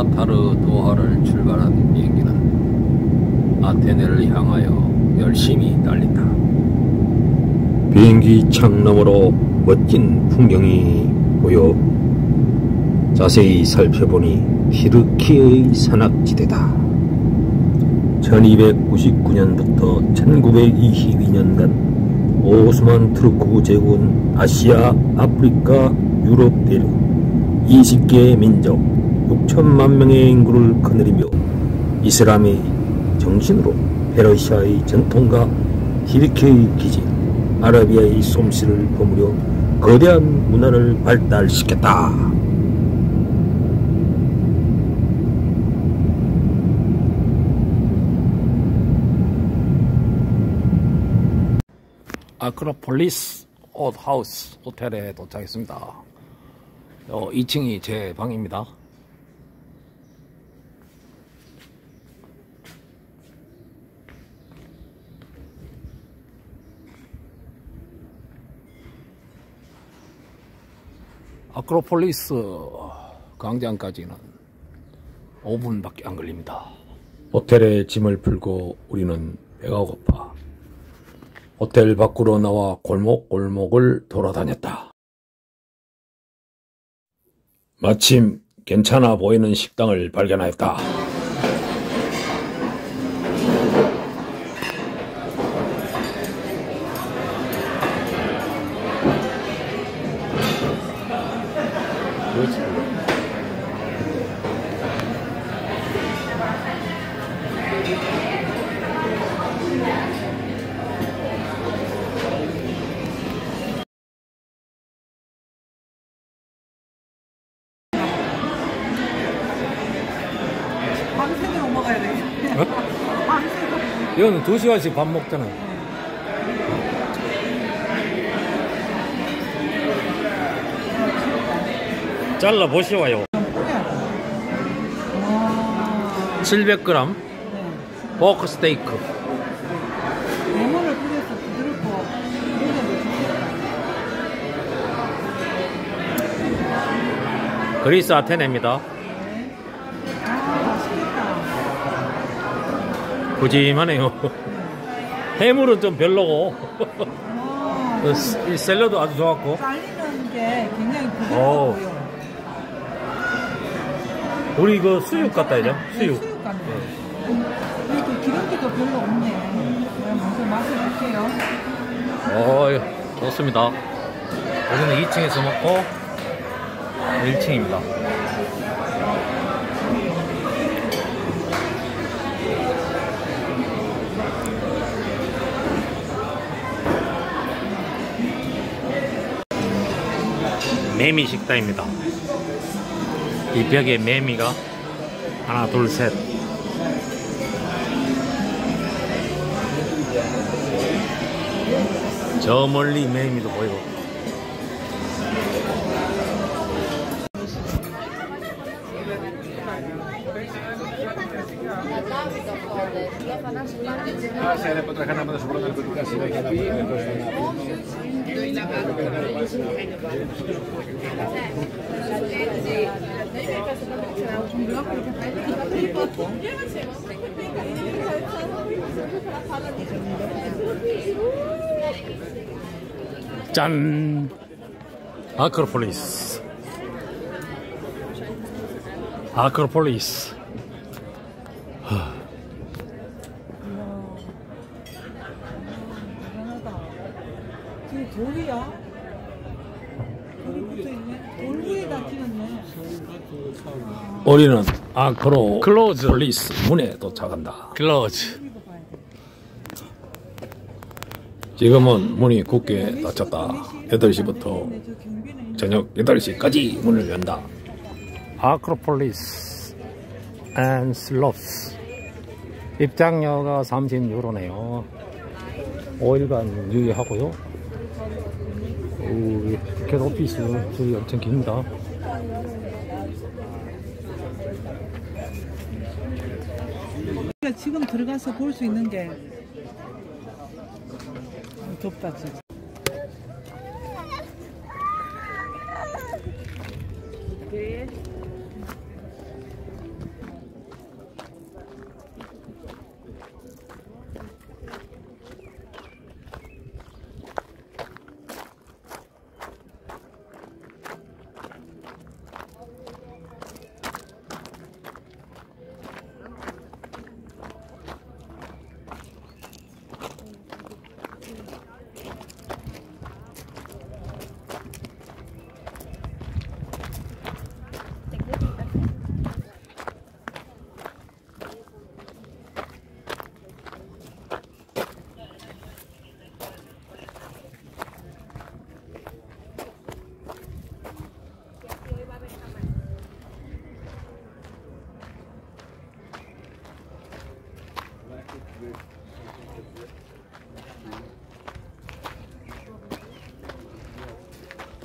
카타르 도하를 출발한 비행기는 아테네를 향하여 열심히 달린다. 비행기 창 너머로 멋진 풍경이 보여 자세히 살펴보니 히르키의 산악지대다. 1299년부터 1922년간 오스만 트루크 제국은 아시아, 아프리카, 유럽 대륙 20개의 민족 6천만 명의 인구를 거느리며 이슬람의 정신으로 페르시아의 전통과 히르케의 기질, 아라비아의 솜씨를 버무려 거대한 문화를 발달시켰다. 아크로폴리스 옷하우스 호텔에 도착했습니다. 어, 2층이 제 방입니다. 아크로폴리스 광장까지는 5분밖에 안 걸립니다. 호텔에 짐을 풀고 우리는 배가 고파 호텔 밖으로 나와 골목골목을 돌아다녔다. 마침 괜찮아 보이는 식당을 발견하였다. 이거는 2시간씩 밥 먹잖아. 잘라 보시와요. 뿌려야 돼. 와. 700g 네. 포크 스테이크. 그리스 아테네입니다. 푸짐하네요. 해물은 좀 별로고 와. 그 스- 이 샐러드 아주 좋았고 잘리는 게 굉장히 어. 부드럽고요. 우리 그 수육 같다 이죠? 네, 수육. 수육 같네. 그리고 기름기도 별로 없네. 먼저 맛을 볼게요. 어, 예, 좋습니다. 우리는 2층에서 먹고 1층입니다. 매미 식당입니다. 이 벽에 매미가 하나, 둘, 셋. 저 멀리 매미도 보이고. Άσε ρε ποτραχά να σου πρώτα ναρκωτικά συνέχεια να πει! 아크로폴리스. 돌이야? 돌이 붙어있네? 돌 위에다 튀었네. 우리는 아크로 close 폴리스 문에 도착한다. close. 지금은 문이 굳게 닫혔다. 8시부터 네, 저 경비는 저녁 8시까지 문을 연다. 아크로폴리스 and Slopes 입장료가 30유로네요. 5일간 유효하고요. 오, 티켓 오피스 줄이 엄청 깁니다. 지금 들어가서 볼 수 있는 게 덥다 진짜.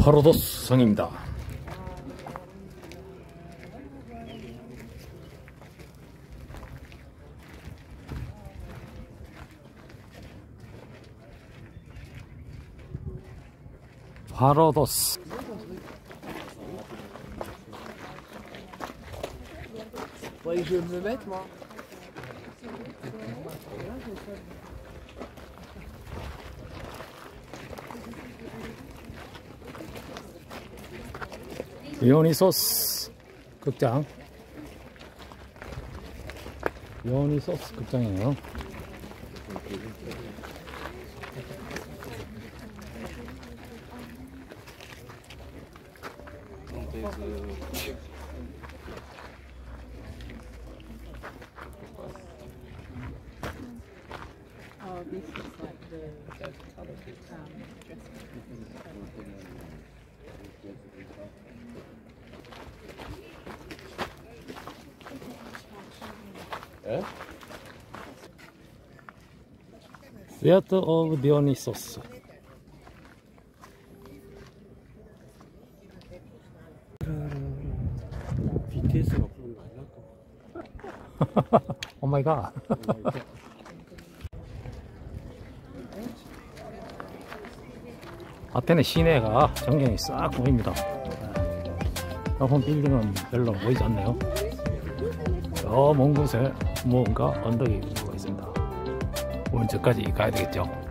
파로도스 성입니다. 파로도스 je me mettre moi. 요니소스 극장. 요니소스 극장이에요 Theater of Dionysos. BTS가 부른 거 아니야? 오 마이 갓 아테네 시내가 전경이 싹 보입니다. 옆은 빌딩은 별로 보이지 않네요. 저 먼 곳에 뭔가 언덕이 보이고 있습니다 오늘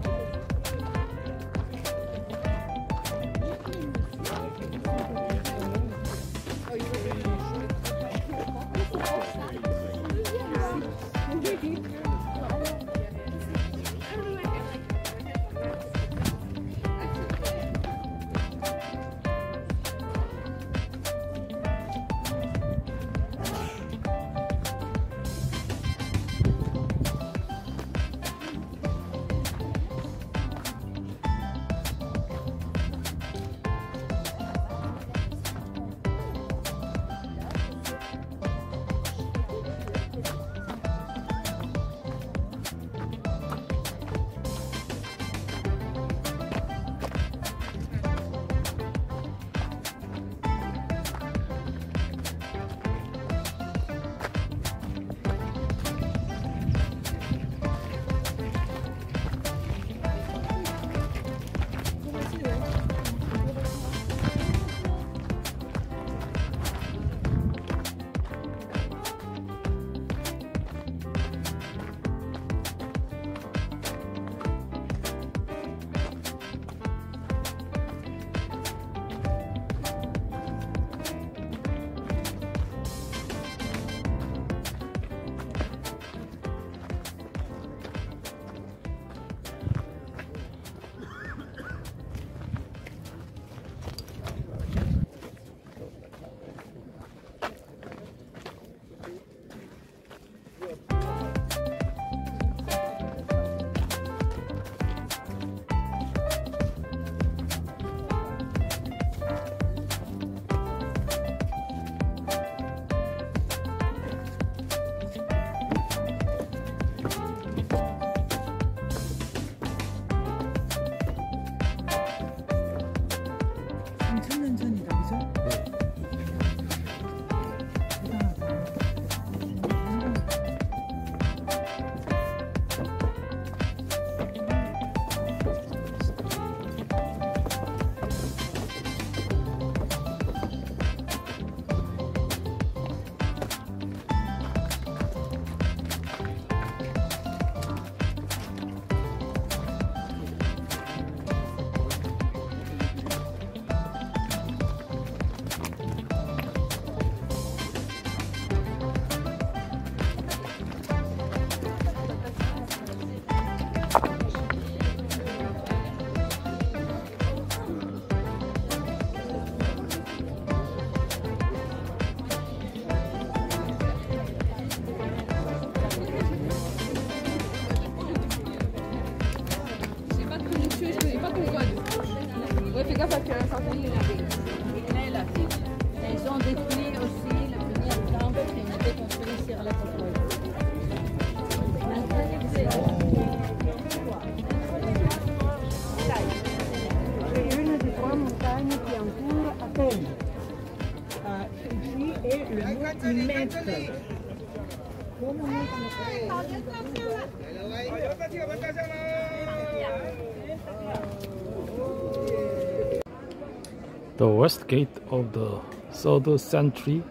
The west gate of the 3rd century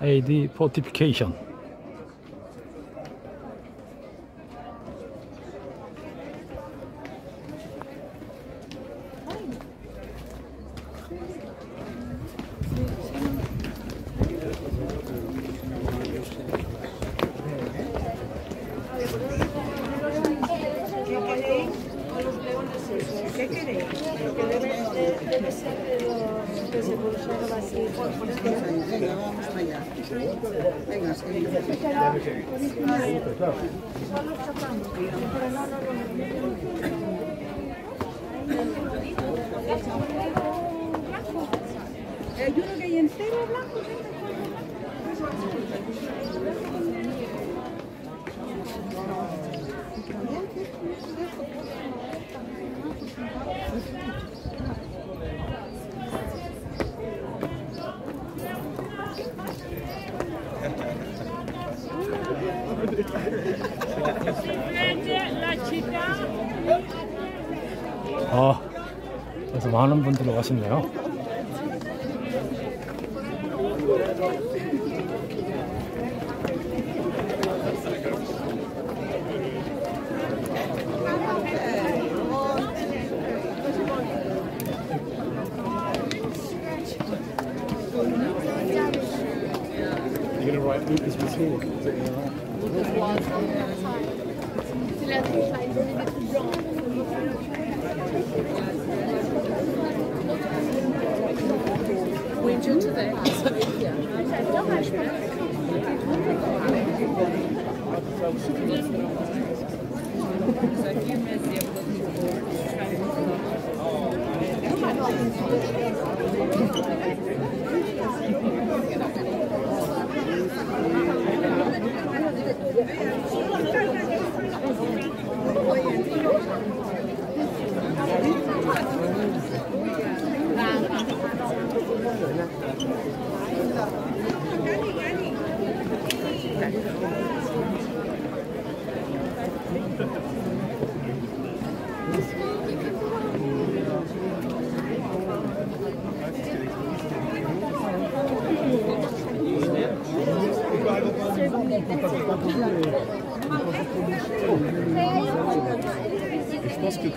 AD fortification. 아, 그래서 많은 분들이 오셨네요. Do today. the hysteria.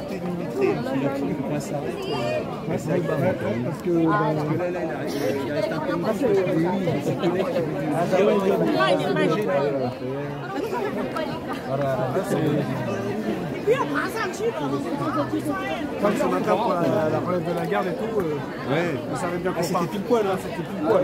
Que tout est limité. Il fallu que s'arrête. Ouais, c'est vrai que parce que là, là, il il reste un peu de parce Ah, Comme ce matin pour la, la relève de la garde et tout. Euh, ouais. Ça bien qu'on C'était pile poil, hein, c'était pile poil.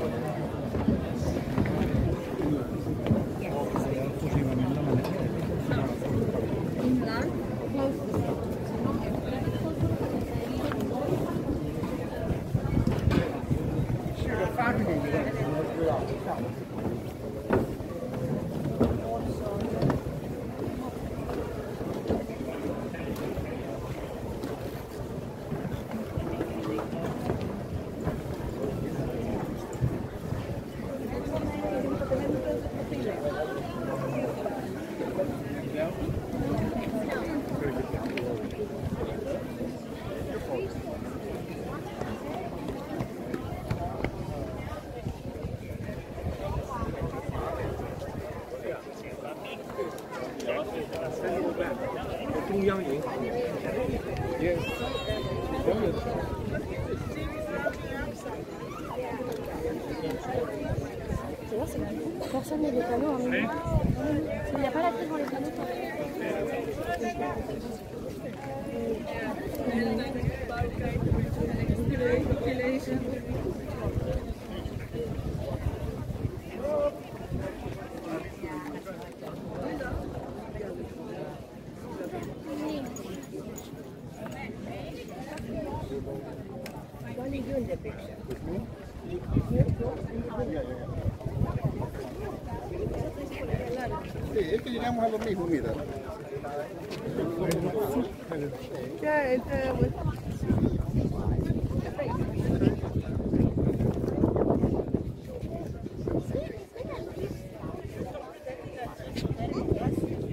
E.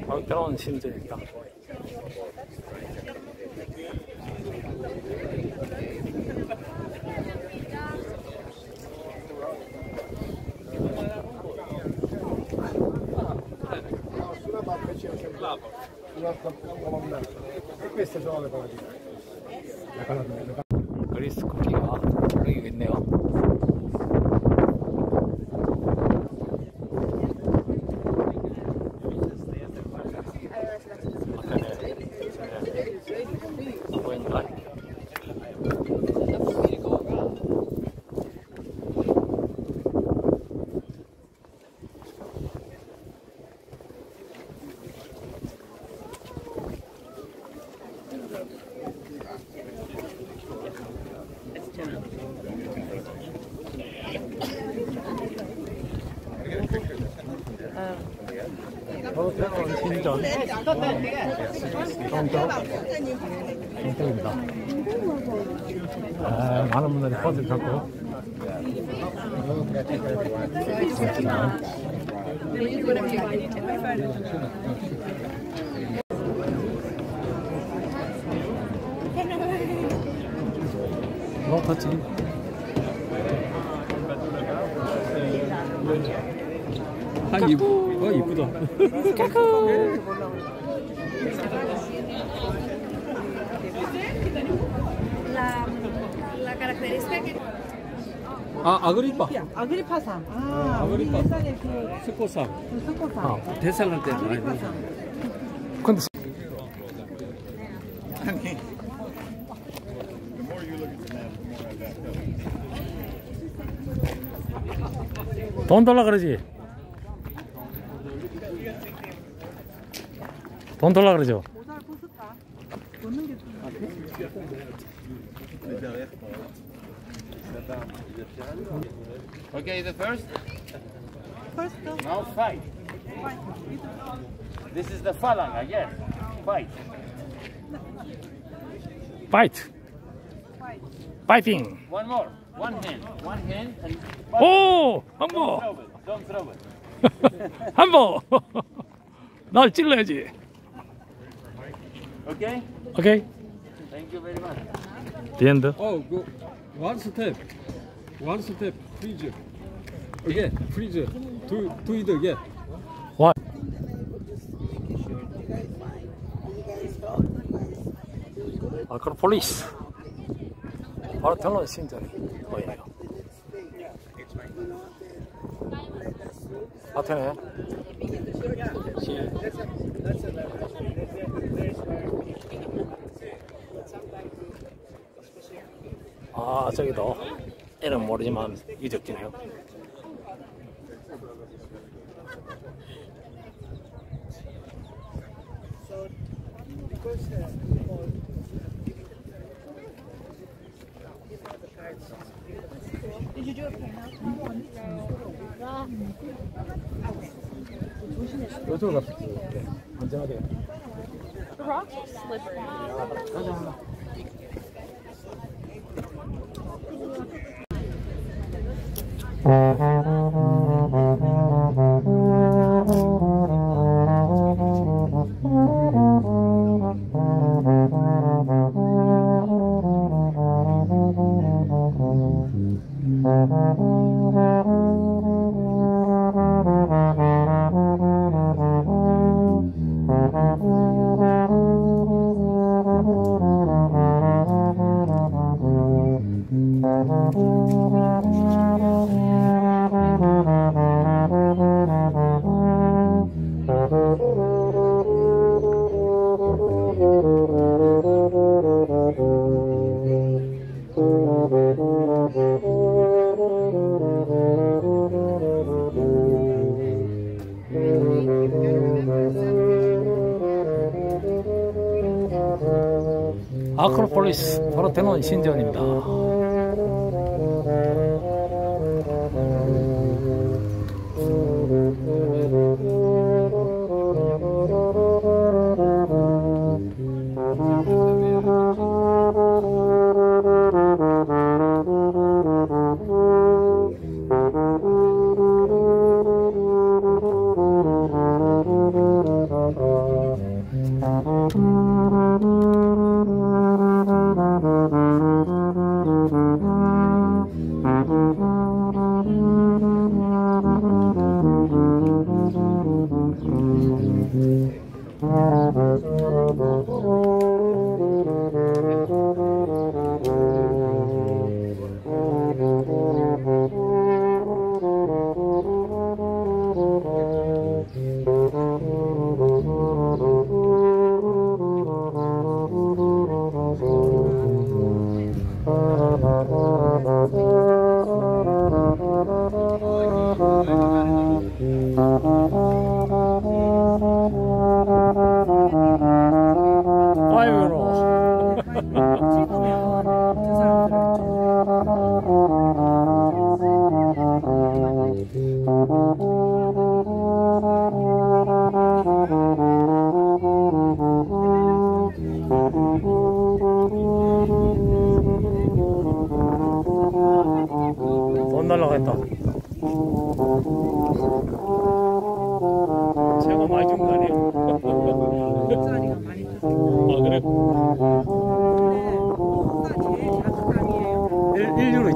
아, 때로는 심들이다. dólares, Paulinho. 신전. 성적입니다. 아, 많은 분들이 버스 타고. 진짜. 어, 같이. 한 이쁘, 어 이쁘다. La, la característica que 아 아그리파 아그리파상. 아, 아그리파. 옛날에 그, 스포상 그 석고상. 아, 대살할 때 많이 아그리파상. 근데 돈 달라 그러지. 돈 달라 그러죠. 모자를 벗을까? 벗는 게 좀. Okay, the first. First, Now fight. This is the falang, I guess. Fight. 파이트. 파이팅. One more. One hand. One hand and. 오! 한 Don't 번. throw it. Don't throw it. 한 번. 날 찔러야지. Okay? 오케이. Thank you very much. 디엔드. 어그 one step one step freeze again freeze do do it again 와. 아크로폴리스. 바로 텔론 신전이 보이네요. 아테네. 시. 아 저기도 이름 모르지만 유적지네요. 이쪽으로 갑시다. 네, 안전하게. 가자. Mm-hmm. 아크로폴리스 파르테논 신전입니다.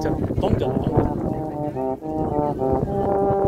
1, 1유로 있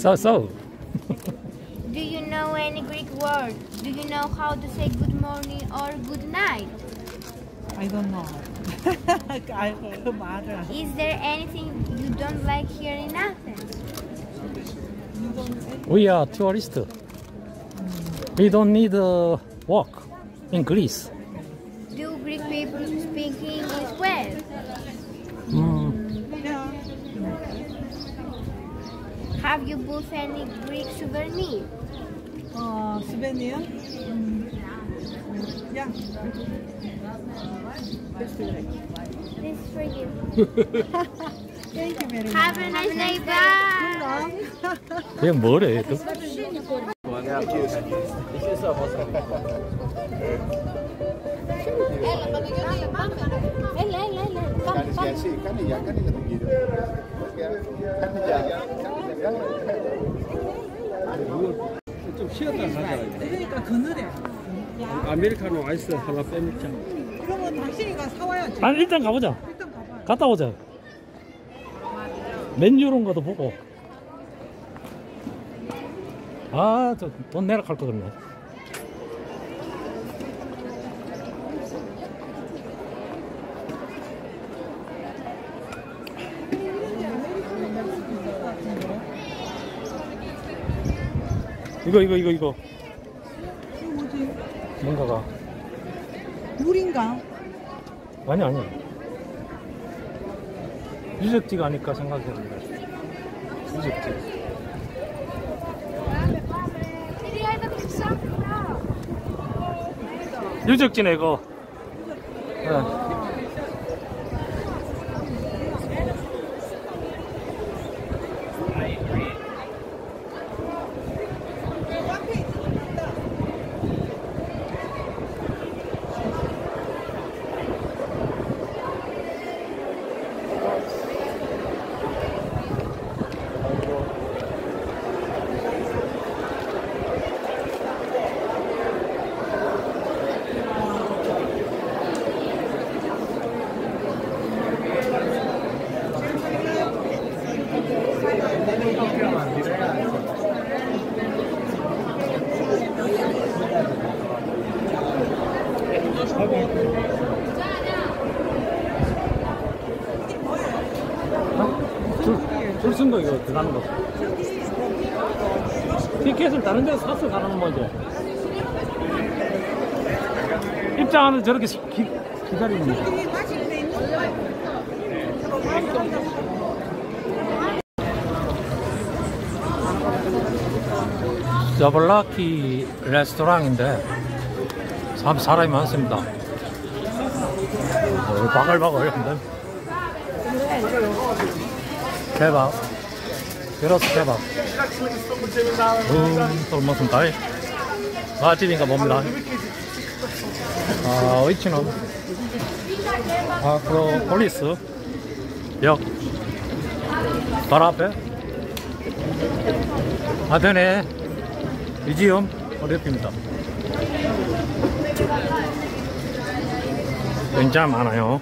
So, so. Do you know any Greek word? Do you know how to say good morning or good night? I don't know. I don't Is there anything you don't like here in Athens? We are tourists. We don't need a walk in Greece. Do Greek people Have you bought any Greek souvenir? Uh, souvenir? Mm. Yeah. This is for you. Thank you very much. Have a nice day. Bye. Qué amore esto. Έλα, Bye. έλα. Κάνει για, 좀 쉬었다 가자. 그러니까 그늘에. 아메리카노 아이스 하나 빼먹자. 그러면 당신이가 사와야지. 아니 일단 가보자. 일단 가봐. 갔다 오자. 맨유론 가도 보고. 아, 저 돈 내락할 거 그러네. 이거 이거 이거 이거 이거 뭐지? 뭔가가 물인가? 아니 아니 유적지가 아닐까 생각했는데 유적지 유적지네 이거 네. 줄, 줄쓴 거 이거 들어가는 거 티켓을 다른 데서 사서 가는 거죠 입장하는 저렇게 기, 기다리는 거 이게 마실 때 있는 저블라키 레스토랑인데 참 사람이 많습니다. 어, 바글바글 한데 대박 베러스 대박 음, 솔모슨 다이 맛집인가 봅니다 아, 위치는 아크로폴리스 역. 바로 앞에. 아테네. 뮤지엄. 어렵입니다. 굉장히 많아요.